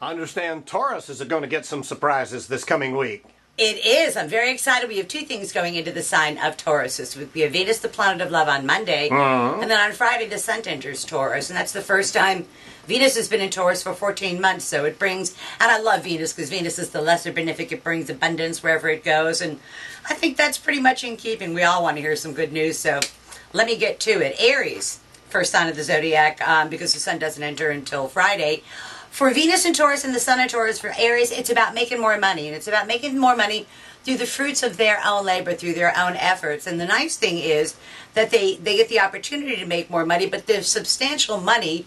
I understand Taurus is going to get some surprises this coming week. It is. I'm very excited. We have two things going into the sign of Taurus this week. We have Venus, the planet of love, on Monday, Mhm. and then on Friday, the Sun enters Taurus, and that's the first time Venus has been in Taurus for 14 months. So it brings, and I love Venus because Venus is the lesser benefic. It brings abundance wherever it goes, and I think that's pretty much in keeping. We all want to hear some good news, so let me get to it. Aries, first sign of the zodiac, um, because the Sun doesn't enter until Friday. For Venus and Taurus and the Sun and Taurus for Aries, it's about making more money, and it's about making more money through the fruits of their own labor, through their own efforts. And the nice thing is that they, they get the opportunity to make more money, but the substantial money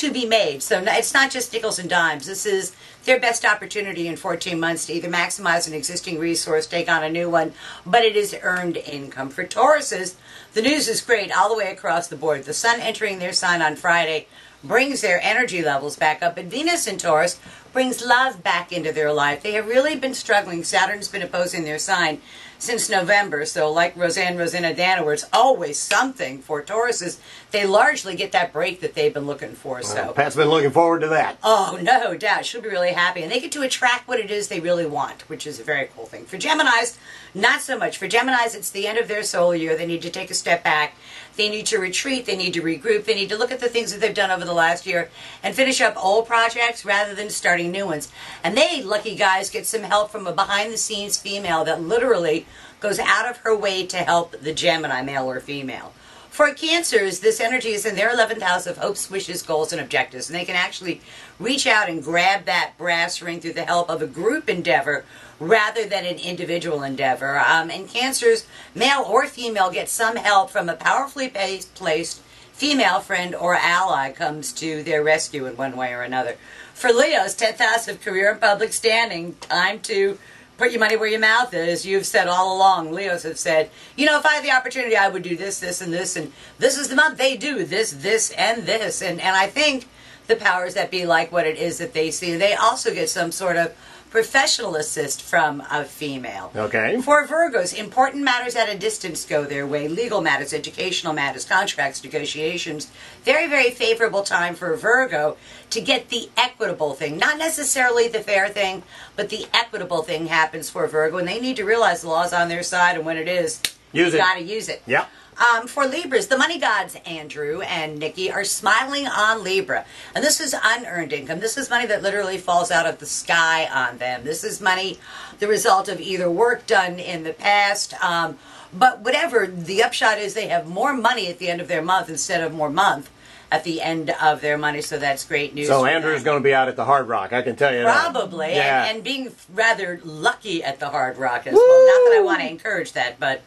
to be made. So it's not just nickels and dimes. This is their best opportunity in 14 months to either maximize an existing resource, take on a new one, but it is earned income. For Tauruses, the news is great all the way across the board. The sun entering their sign on Friday brings their energy levels back up, and Venus in Taurus brings love back into their life. They have really been struggling. Saturn's been opposing their sign since November, so like Roseanne Roseannadanna, where it's always something for Tauruses, they largely get that break that they've been looking for. So Pat's been looking forward to that. Oh, no doubt. She'll be really happy. And they get to attract what it is they really want, which is a very cool thing. For Geminis, not so much. For Geminis, it's the end of their solar year. They need to take a step back. They need to retreat. They need to regroup. They need to look at the things that they've done over the last year and finish up old projects rather than starting new ones. And they, lucky guys, get some help from a behind the scenes female that literally goes out of her way to help the Gemini, male or female. For Cancers, this energy is in their 11th house of hopes, wishes, goals, and objectives. And they can actually reach out and grab that brass ring through the help of a group endeavor rather than an individual endeavor. Um, and Cancers, male or female, get some help from a powerfully placed, female friend or ally comes to their rescue in one way or another. For Leo's 10th house of career and public standing, time to put your money where your mouth is. You've said all along, Leos have said, you know, if I had the opportunity, I would do this, this, and this, and this is the month they do this, this, and this. And, and I think the powers that be like what it is that they see. They also get some sort of professional assist from a female. Okay. For Virgos, important matters at a distance go their way. Legal matters, educational matters, contracts, negotiations. Very, very favorable time for Virgo to get the equitable thing. Not necessarily the fair thing, but the equitable thing happens for Virgo. And they need to realize the law's on their side, and when it is, Use you it. gotta use it. Yep. Um, for Libras, the money gods, Andrew and Nikki, are smiling on Libra. And this is unearned income. This is money that literally falls out of the sky on them. This is money, the result of either work done in the past. Um, but whatever, the upshot is they have more money at the end of their month instead of more month at the end of their money. So that's great news. So Andrew's going to be out at the Hard Rock. I can tell you that. Probably, Yeah. and, and being rather lucky at the Hard Rock as well. Not that I want to encourage that, but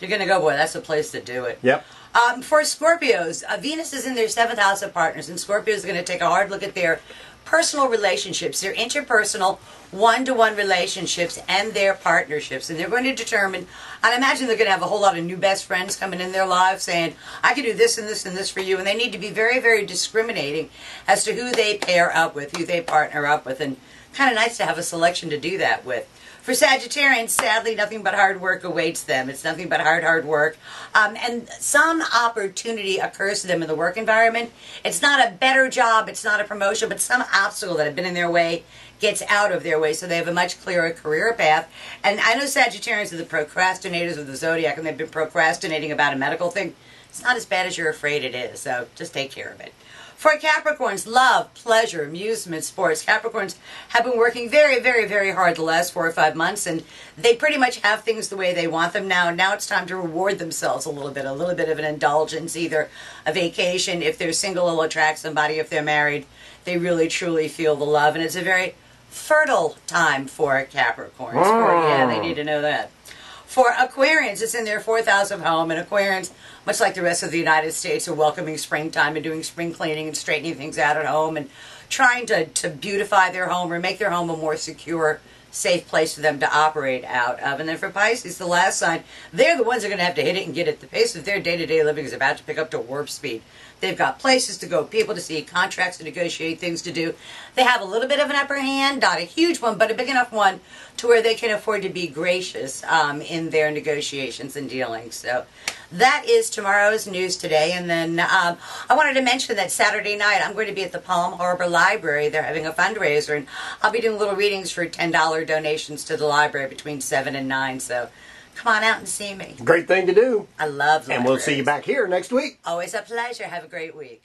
you're going to go, boy, that's a place to do it. Yep. Um, for Scorpios, uh, Venus is in their seventh house of partners, and Scorpios are going to take a hard look at their personal relationships, their interpersonal, one-to-one relationships, and their partnerships, and they're going to determine. I imagine they're going to have a whole lot of new best friends coming in their lives, saying, "I can do this and this and this for you," and they need to be very, very discriminating as to who they pair up with, who they partner up with, and kind of nice to have a selection to do that with. For Sagittarians, sadly, nothing but hard work awaits them. It's nothing but hard, hard work. Um, and some opportunity occurs to them in the work environment. It's not a better job, it's not a promotion, but some obstacle that had been in their way gets out of their way so they have a much clearer career path. And I know Sagittarians are the procrastinators of the zodiac and they've been procrastinating about a medical thing. It's not as bad as you're afraid it is, so just take care of it. For Capricorns, love, pleasure, amusement, sports. Capricorns have been working very, very, very hard the last four or five months, and they pretty much have things the way they want them now. Now it's time to reward themselves a little bit, a little bit of an indulgence, either a vacation. If they're single, it'll attract somebody. If they're married, they really, truly feel the love, and it's a very fertile time for Capricorns. For, yeah, they oh. need to know that. For Aquarians, it's in their fourth house of home, and Aquarians, much like the rest of the United States, are welcoming springtime and doing spring cleaning and straightening things out at home and trying to, to beautify their home or make their home a more secure, safe place for them to operate out of. And then for Pisces, the last sign, they're the ones that are going to have to hit it and get it. The pace of their day to day living is about to pick up to warp speed. They've got places to go, people to see, contracts to negotiate, things to do. They have a little bit of an upper hand, not a huge one, but a big enough one to where they can afford to be gracious um, in their negotiations and dealings. So that is tomorrow's news today. And then um, I wanted to mention that Saturday night I'm going to be at the Palm Harbor Library. They're having a fundraiser, and I'll be doing little readings for $10 donations to the library between 7 and 9. So come on out and see me. Great thing to do. I love And we'll see you back here next week. Always a pleasure. Have a great week.